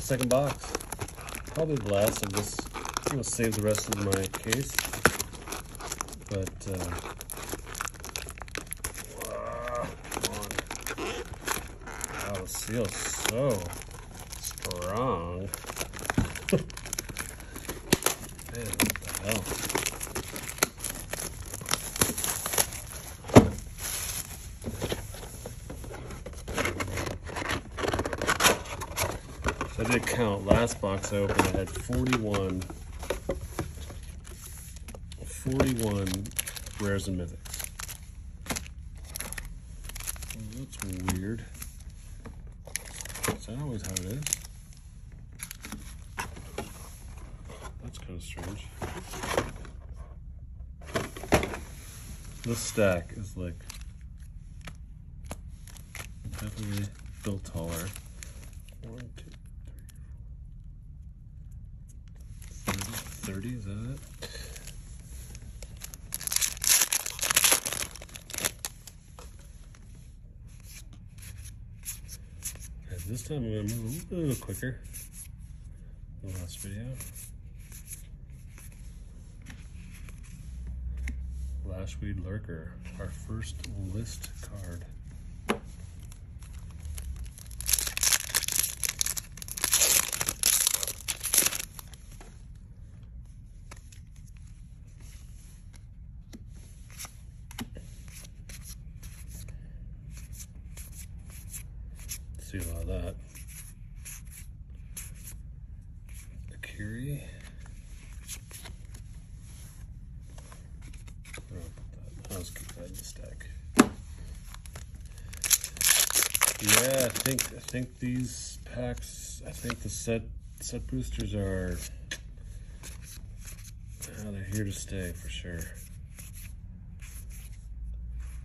second box. Probably the last of this. I'm gonna save the rest of my case. But uh, seal's so strong. Man, what the hell? Did count. Last box I opened, I had 41, 41 rares and mythics. Oh, that's weird. Is that always how it is? That's kind of strange. This stack is like definitely built taller. One, two, three, four, 30, 30, is that it? This time I'm gonna move a little quicker than last video. Lashweed Lurker, our first list card. See a lot of that. Akiri. I'll keep that in the stack. Yeah, I think I think these packs. I think the set set boosters are. ah, they're here to stay for sure.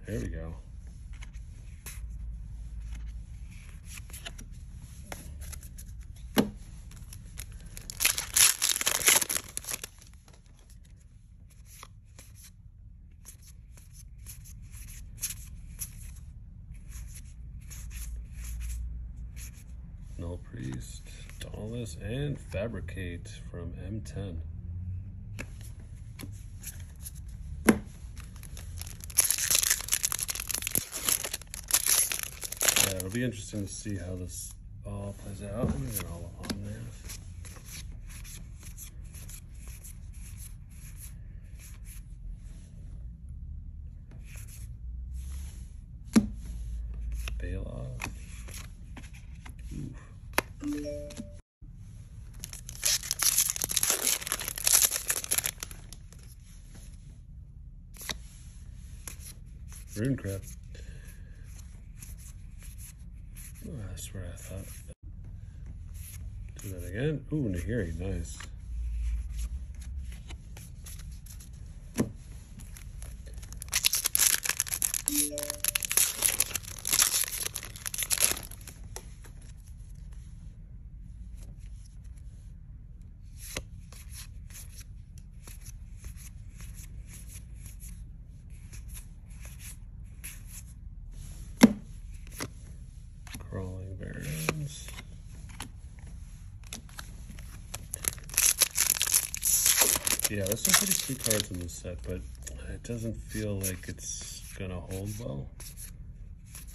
There we go. Null Priest, Dauntless, and Fabricate from M10. Yeah, it'll be interesting to see how this all plays out. Get all on there. Bailoff. Ruin Crab. Oh, I swear I thought. Do that again. Ooh, Nahiri, nice. Yeah, there's some pretty sweet cards in this set, but it doesn't feel like it's gonna hold well.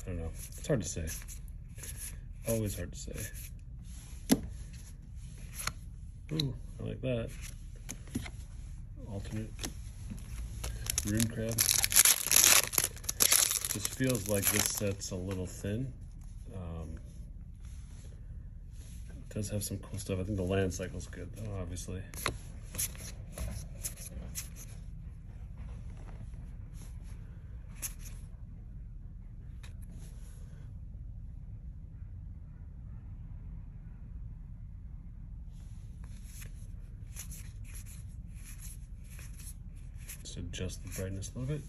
I don't know. It's hard to say. Always hard to say. Ooh, I like that. Alternate Ruin Crab. Just feels like this set's a little thin. Um, does have some cool stuff. I think the land cycle's good, though, obviously. Just adjust the brightness a little bit.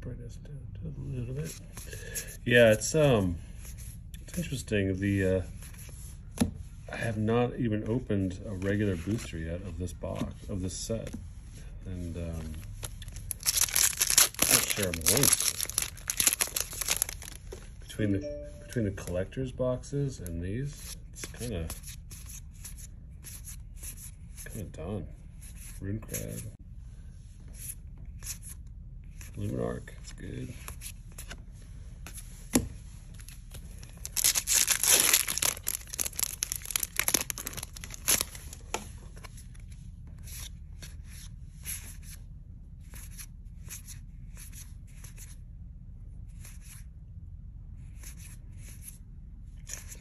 Brightness down a little bit. Yeah, it's um, it's interesting. The uh, I have not even opened a regular booster yet of this box of this set, and um, I'm not sure I'm going to. Between the between the collector's boxes and these, it's kind of kind of done. Ruin Crab, Luminarch, it's good.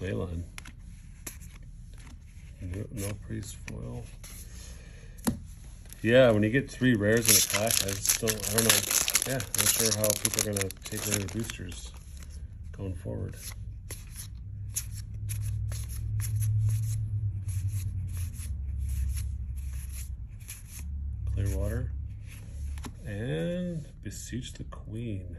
Leyline. No, no priest foil. Yeah, when you get three rares in a pack, I just don't, I don't know. Yeah, I'm not sure how people are going to take their boosters going forward. Clearwater. And Beseech the Queen.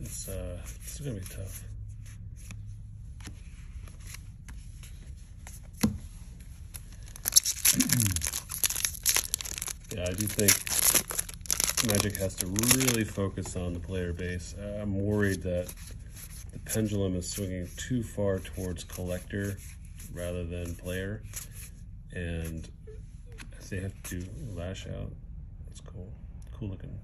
It's uh, it's gonna be tough. yeah, I do think Magic has to really focus on the player base. I'm worried that the pendulum is swinging too far towards collector rather than player, and they have to lash out. That's cool, cool looking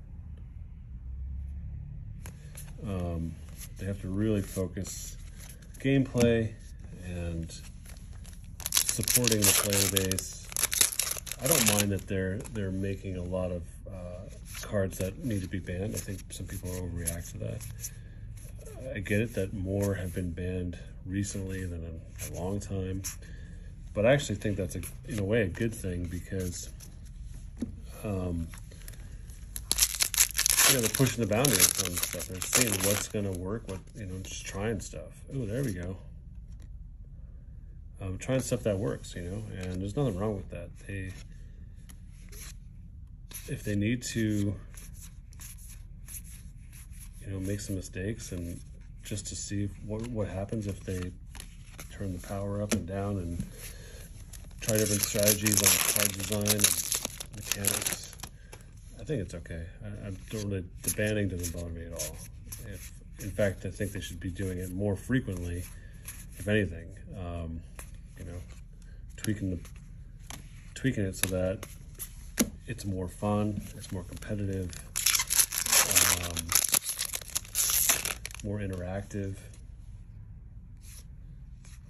um, they have to really focus gameplay and supporting the player base. I don't mind that they're they're making a lot of uh, cards that need to be banned. I think some people overreact to that. I get it that more have been banned recently than a, a long time, but I actually think that's a in a way a good thing because um, you know, they're pushing the boundaries on stuff. They're seeing what's going to work, what, you know, just trying stuff. Oh, there we go. Um, trying stuff that works, you know, and there's nothing wrong with that. They, if they need to, you know, make some mistakes and just to see what, what happens if they turn the power up and down and try different strategies on the card design and mechanics I think it's okay. I, I don't really, the banning doesn't bother me at all. If, in fact, I think they should be doing it more frequently, if anything. Um, you know, tweaking the, tweaking it so that it's more fun, it's more competitive, um, more interactive.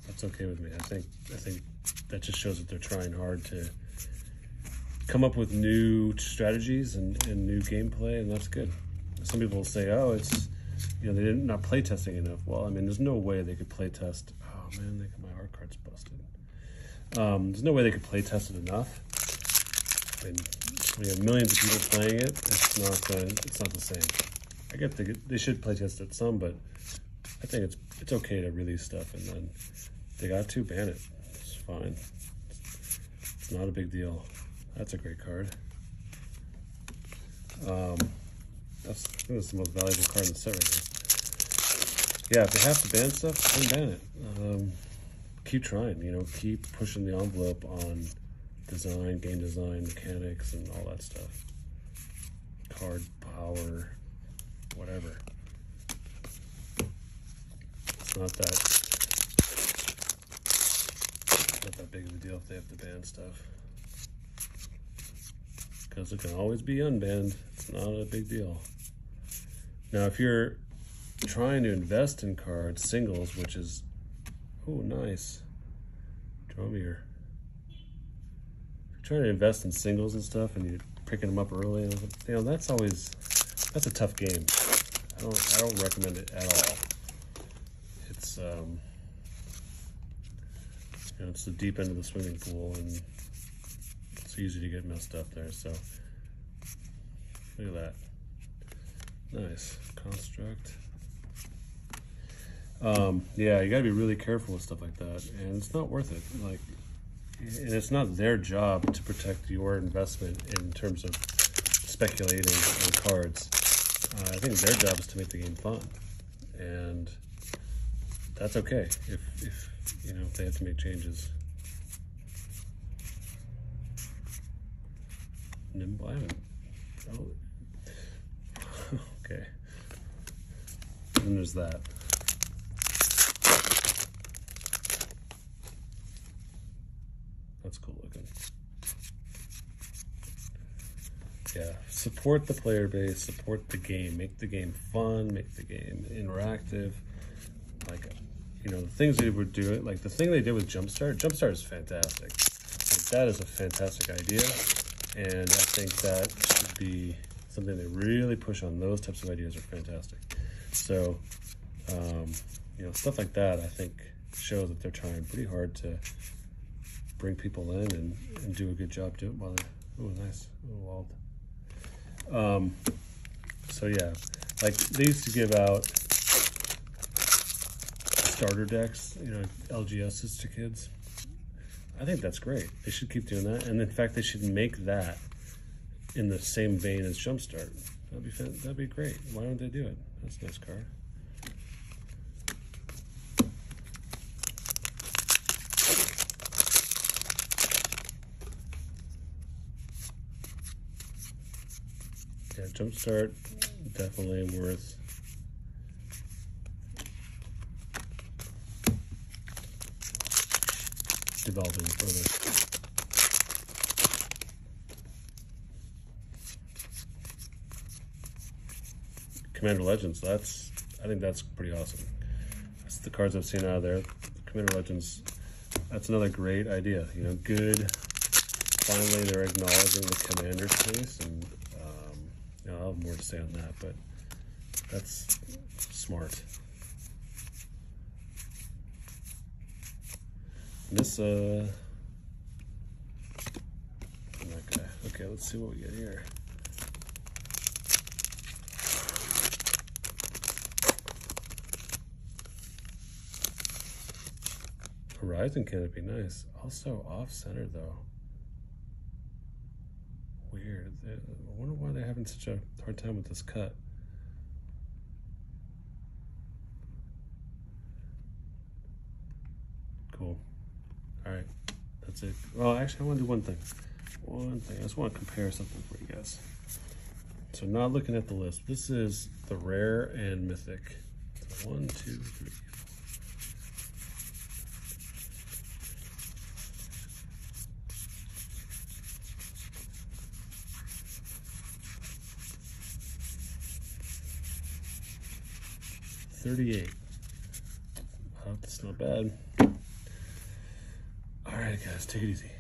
That's okay with me. I think I think that just shows that they're trying hard to come up with new strategies and, and new gameplay, and that's good. Some people will say, oh, it's, you know, they didn't not play testing enough. Well, I mean, there's no way they could play test. Oh man, they, my art card's busted. Um, there's no way they could play test it enough. I mean, we have millions of people playing it. It's not, uh, it's not the same. I get they, they should play test it some, but I think it's it's okay to release stuff and then they got to ban it. It's fine. It's not a big deal. That's a great card. Um, that's, that's the most valuable card in the set right now. Yeah, if they have to ban stuff, then ban it. Um, keep trying, you know, keep pushing the envelope on design, game design, mechanics, and all that stuff. Card power, whatever. It's not that not that big of a deal if they have to ban stuff because it can always be unbanned. It's not a big deal. Now, if you're trying to invest in cards, singles, which is, oh, nice. If you're trying to invest in singles and stuff and you're picking them up early, you know, that's always, that's a tough game. I don't, I don't recommend it at all. It's, um, you know, it's the deep end of the swimming pool and it's easy to get messed up there. So look at that. Nice construct. Um, yeah, you gotta be really careful with stuff like that, and it's not worth it. Like, and it's not their job to protect your investment in terms of speculating on cards. Uh, I think their job is to make the game fun, and that's okay if, if you know if they have to make changes. Nimble. Oh, okay. And there's that. That's cool looking. Yeah, support the player base, support the game, make the game fun, make the game interactive. Like, you know, the things they were doing, like the thing they did with Jumpstart, Jumpstart is fantastic. Like, that is a fantastic idea, and I think that should be something they really push on. Those types of ideas are fantastic. So, um, you know, stuff like that, I think, shows that they're trying pretty hard to bring people in and, and do a good job doing it while they're, oh nice oh walled um so yeah like they used to give out starter decks you know lgs's to kids i think that's great. They should keep doing that. And in fact they should make that in the same vein as jumpstart. That'd be that'd be great. Why don't they do it? That's a nice car. yeah, Jumpstart definitely worth developing further. Commander Legends, that's I think that's pretty awesome. That's the cards I've seen out of there. Commander Legends, that's another great idea. You know, good. Finally, they're acknowledging the commander space and um, you know, I'll have more to say on that, but that's smart. This, uh, okay, okay, let's see what we get here. Horizon Canopy, nice. Also off-center though. Weird. I wonder why they're having such a hard time with this cut. Cool. All right. Well, actually, I want to do one thing. One thing. I just want to compare something for you guys. So not looking at the list. This is the rare and mythic. So one, two, three, 38. Oh, that's not bad. Right, guys, take it easy.